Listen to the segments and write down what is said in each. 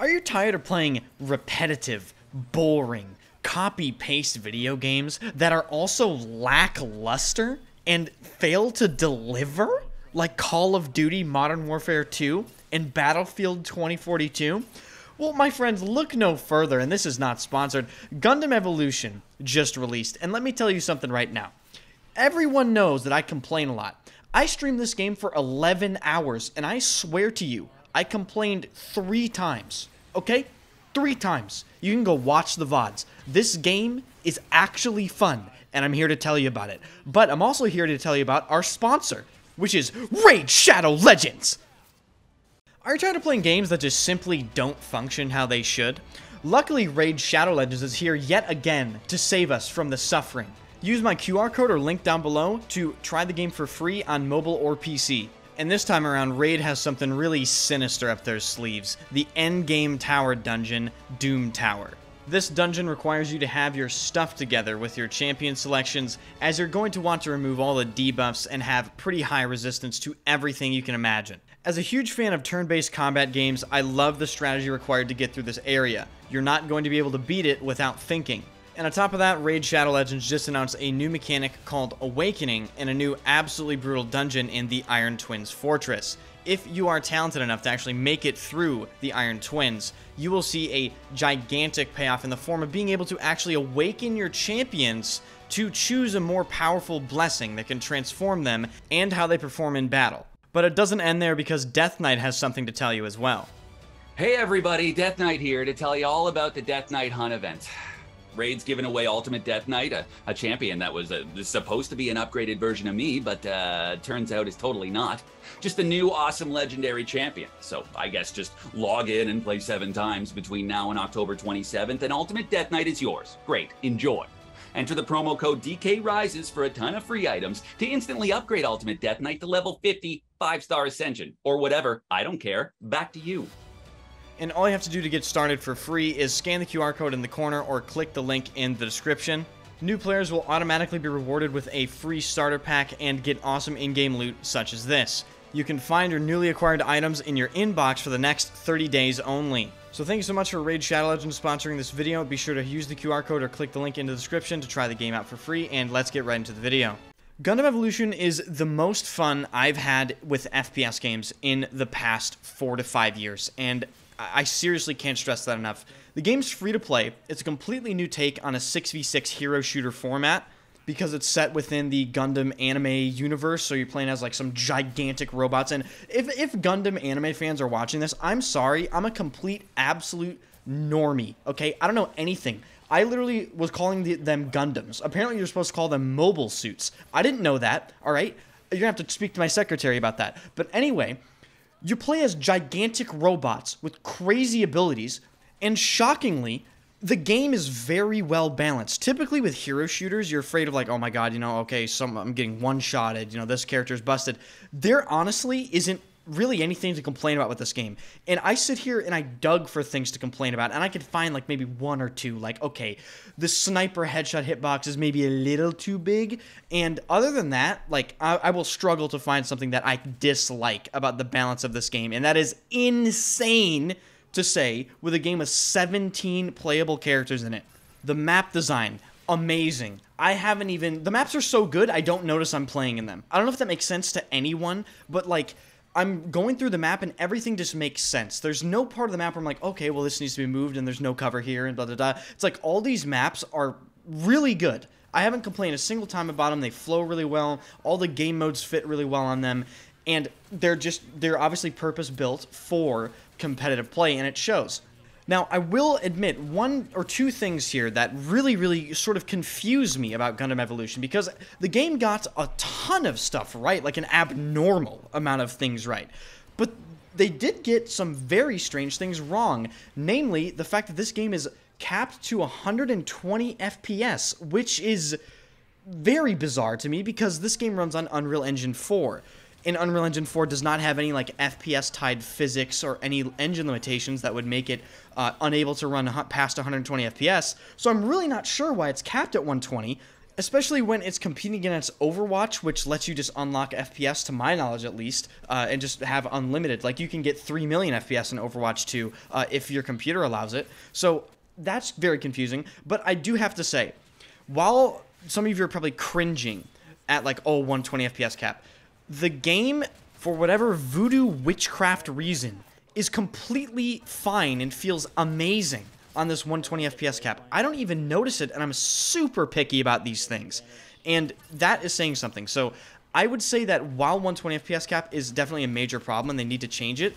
Are you tired of playing repetitive, boring, copy paste video games that are also lackluster and fail to deliver? Like Call of Duty Modern Warfare 2 and Battlefield 2042? Well, my friends, look no further, and this is not sponsored. Gundam Evolution just released, and let me tell you something right now. Everyone knows that I complain a lot. I streamed this game for 11 hours, and I swear to you, I complained three times. Okay? Three times. You can go watch the VODs. This game is actually fun, and I'm here to tell you about it. But I'm also here to tell you about our sponsor, which is Raid Shadow Legends. Are you tired of playing games that just simply don't function how they should? Luckily, Raid Shadow Legends is here yet again to save us from the suffering. Use my QR code or link down below to try the game for free on mobile or PC. And this time around, Raid has something really sinister up their sleeves the endgame tower dungeon, Doom Tower. This dungeon requires you to have your stuff together with your champion selections, as you're going to want to remove all the debuffs and have pretty high resistance to everything you can imagine. As a huge fan of turn based combat games, I love the strategy required to get through this area. You're not going to be able to beat it without thinking. And on top of that, Raid Shadow Legends just announced a new mechanic called Awakening and a new absolutely brutal dungeon in the Iron Twins Fortress. If you are talented enough to actually make it through the Iron Twins, you will see a gigantic payoff in the form of being able to actually awaken your champions to choose a more powerful blessing that can transform them and how they perform in battle. But it doesn't end there because Death Knight has something to tell you as well. Hey everybody, Death Knight here to tell you all about the Death Knight Hunt event. Raid's giving away Ultimate Death Knight, a, a champion that was, a, was supposed to be an upgraded version of me, but uh, turns out is totally not. Just a new awesome legendary champion. So I guess just log in and play seven times between now and October 27th, and Ultimate Death Knight is yours. Great, enjoy. Enter the promo code DK Rises for a ton of free items to instantly upgrade Ultimate Death Knight to level 50, 5 star Ascension, or whatever. I don't care. Back to you. And all you have to do to get started for free is scan the QR code in the corner or click the link in the description. New players will automatically be rewarded with a free starter pack and get awesome in-game loot such as this. You can find your newly acquired items in your inbox for the next 30 days only. So thank you so much for Raid Shadow Legends sponsoring this video. Be sure to use the QR code or click the link in the description to try the game out for free, and let's get right into the video. Gundam Evolution is the most fun I've had with FPS games in the past four to five years, and I seriously can't stress that enough. The game's free to play. It's a completely new take on a 6v6 hero shooter format because it's set within the Gundam anime universe, so you're playing as like some gigantic robots. And if, if Gundam anime fans are watching this, I'm sorry, I'm a complete, absolute normie, okay? I don't know anything. I literally was calling the, them Gundams. Apparently, you're supposed to call them mobile suits. I didn't know that, all right? You're gonna have to speak to my secretary about that. But anyway, you play as gigantic robots with crazy abilities, and shockingly, the game is very well balanced. Typically with hero shooters, you're afraid of like, oh my god, you know, okay, some I'm getting one-shotted, you know, this character's busted. There honestly isn't really anything to complain about with this game. And I sit here and I dug for things to complain about, and I could find like maybe one or two. Like, okay, the sniper headshot hitbox is maybe a little too big. And other than that, like, I, I will struggle to find something that I dislike about the balance of this game. And that is insane to say with a game with 17 playable characters in it. The map design, amazing. I haven't even. The maps are so good, I don't notice I'm playing in them. I don't know if that makes sense to anyone, but like I'm going through the map and everything just makes sense. There's no part of the map where I'm like, okay, well, this needs to be moved and there's no cover here and blah, blah, blah. It's like all these maps are really good. I haven't complained a single time about them. They flow really well. All the game modes fit really well on them. And they're just, they're obviously purpose built for competitive play and it shows. Now, I will admit one or two things here that really, really sort of confuse me about Gundam Evolution because the game got a ton of stuff right, like an abnormal amount of things right. But they did get some very strange things wrong, namely the fact that this game is capped to 120 FPS, which is very bizarre to me because this game runs on Unreal Engine 4 and Unreal Engine 4 does not have any like FPS tied physics or any engine limitations that would make it uh, unable to run past 120 FPS. So I'm really not sure why it's capped at 120, especially when it's competing against Overwatch, which lets you just unlock FPS, to my knowledge at least, uh, and just have unlimited. Like you can get 3 million FPS in Overwatch 2 uh, if your computer allows it. So that's very confusing. But I do have to say, while some of you are probably cringing at like, oh, 120 FPS cap, the game, for whatever voodoo witchcraft reason, is completely fine and feels amazing on this 120 FPS cap. I don't even notice it, and I'm super picky about these things. And that is saying something. So I would say that while 120 FPS cap is definitely a major problem and they need to change it,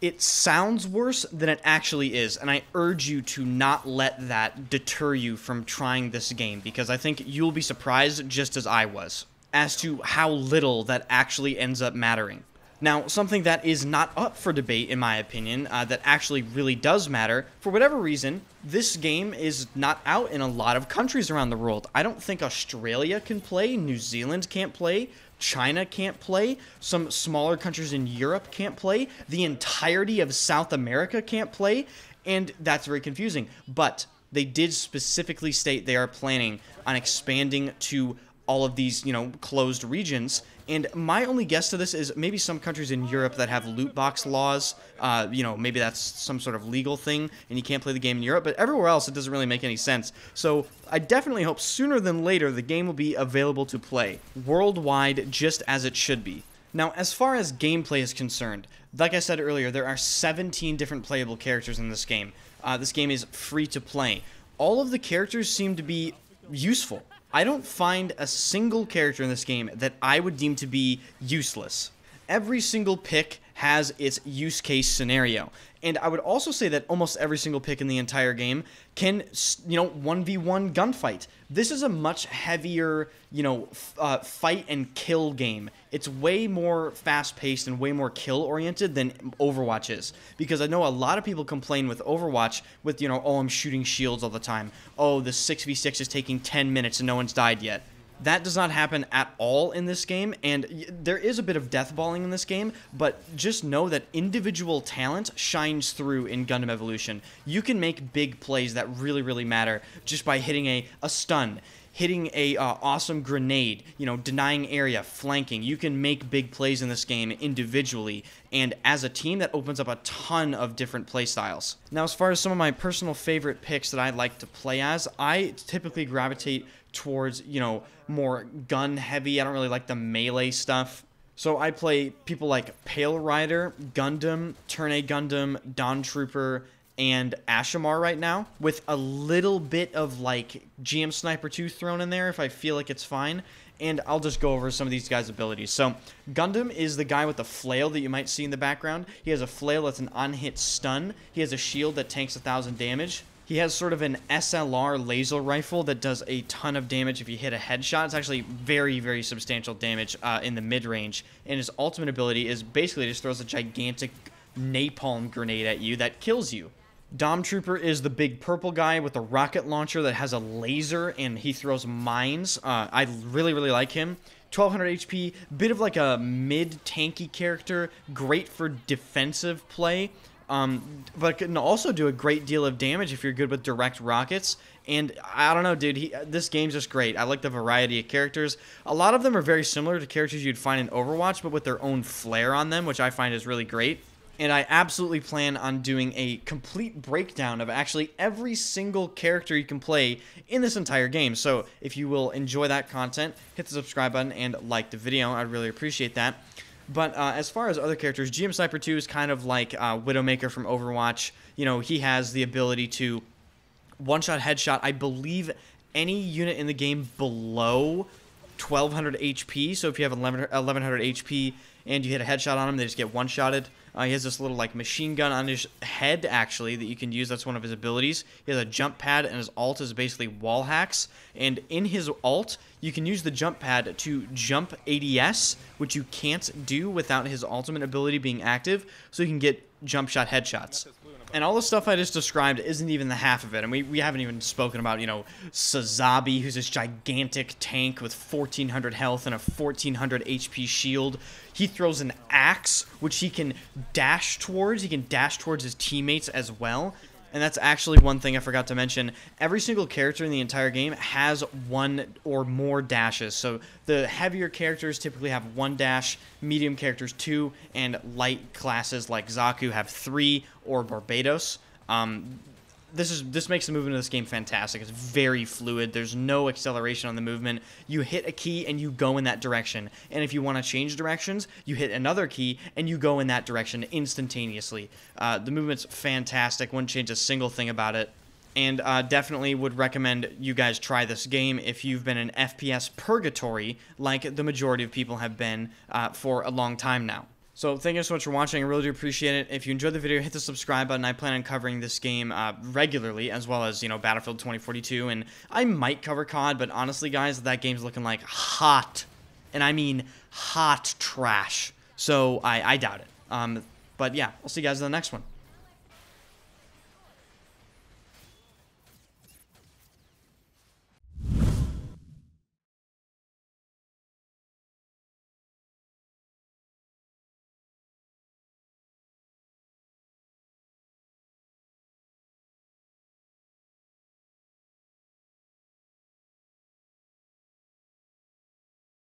it sounds worse than it actually is. And I urge you to not let that deter you from trying this game because I think you'll be surprised just as I was as to how little that actually ends up mattering. Now, something that is not up for debate, in my opinion, uh, that actually really does matter, for whatever reason, this game is not out in a lot of countries around the world. I don't think Australia can play, New Zealand can't play, China can't play, some smaller countries in Europe can't play, the entirety of South America can't play, and that's very confusing. But they did specifically state they are planning on expanding to all of these, you know, closed regions. And my only guess to this is maybe some countries in Europe that have loot box laws, uh, you know, maybe that's some sort of legal thing and you can't play the game in Europe, but everywhere else it doesn't really make any sense. So I definitely hope sooner than later the game will be available to play worldwide just as it should be. Now, as far as gameplay is concerned, like I said earlier, there are 17 different playable characters in this game. Uh, this game is free to play. All of the characters seem to be useful. I don't find a single character in this game that I would deem to be useless. Every single pick has its use case scenario. And I would also say that almost every single pick in the entire game can, you know, 1v1 gunfight. This is a much heavier, you know, uh, fight and kill game. It's way more fast paced and way more kill oriented than Overwatch is. Because I know a lot of people complain with Overwatch with, you know, oh, I'm shooting shields all the time. Oh, the 6v6 is taking 10 minutes and no one's died yet. That does not happen at all in this game, and there is a bit of deathballing in this game, but just know that individual talent shines through in Gundam Evolution. You can make big plays that really, really matter just by hitting a, a stun, hitting a uh, awesome grenade, you know, denying area, flanking. You can make big plays in this game individually, and as a team, that opens up a ton of different playstyles. Now, as far as some of my personal favorite picks that I like to play as, I typically gravitate towards, you know, more gun heavy. I don't really like the melee stuff. So I play people like Pale Rider, Gundam, Turn A Gundam, Dom Trooper, and Asshimar right now, with a little bit of like GM Sniper 2 thrown in there if I feel like it's fine. And I'll just go over some of these guys' abilities. So, Gundam is the guy with the flail that you might see in the background. He has a flail that's an on-hit stun. He has a shield that tanks a thousand damage. He has sort of an SLR laser rifle that does a ton of damage if you hit a headshot. It's actually very, very substantial damage uh, in the mid-range. And his ultimate ability is basically just throws a gigantic napalm grenade at you that kills you. Dom Trooper is the big purple guy with a rocket launcher that has a laser and he throws mines. Uh, I really, really like him. 1200 HP, bit of like a mid tanky character, great for defensive play. Um, but can also do a great deal of damage if you're good with direct rockets. And I don't know, dude. He, this game's just great. I like the variety of characters. A lot of them are very similar to characters you'd find in Overwatch, but with their own flair on them, which I find is really great. And I absolutely plan on doing a complete breakdown of actually every single character you can play in this entire game. So if you will enjoy that content, hit the subscribe button and like the video. I'd really appreciate that. But uh, as far as other characters, GM Sniper 2 is kind of like uh, Widowmaker from Overwatch. You know, he has the ability to one-shot headshot, I believe, any unit in the game below 1200 HP. So if you have 1100 HP and you hit a headshot on him, they just get one-shotted. Uh, he has this little like machine gun on his head actually that you can use. That's one of his abilities. He has a jump pad, and his alt is basically wall hacks. And in his alt, you can use the jump pad to jump ADS, which you can't do without his ultimate ability being active. So you can get jump shot headshots. And all the stuff I just described isn't even the half of it. And we, we haven't even spoken about, you know, Sazabi, who's this gigantic tank with 1400 health and a 1400 HP shield. He throws an axe, which he can dash towards. He can dash towards his teammates as well. And that's actually one thing I forgot to mention. Every single character in the entire game has one or more dashes. So the heavier characters typically have one dash, medium characters two, and light classes like Zaku have three or Barbatos. Um, this is this makes the movement of this game fantastic. It's very fluid. There's no acceleration on the movement. You hit a key and you go in that direction. And if you want to change directions, you hit another key and you go in that direction instantaneously. Uh, the movement's fantastic. Wouldn't change a single thing about it. And uh, definitely would recommend you guys try this game if you've been in FPS purgatory, like the majority of people have been uh, for a long time now. So thank you so much for watching. I really do appreciate it. If you enjoyed the video, hit the subscribe button. I plan on covering this game uh, regularly, as well as you know Battlefield 2042, and I might cover COD. But honestly, guys, that game's looking like hot, and I mean hot trash. So I, I doubt it. Um, but yeah, I'll see you guys in the next one.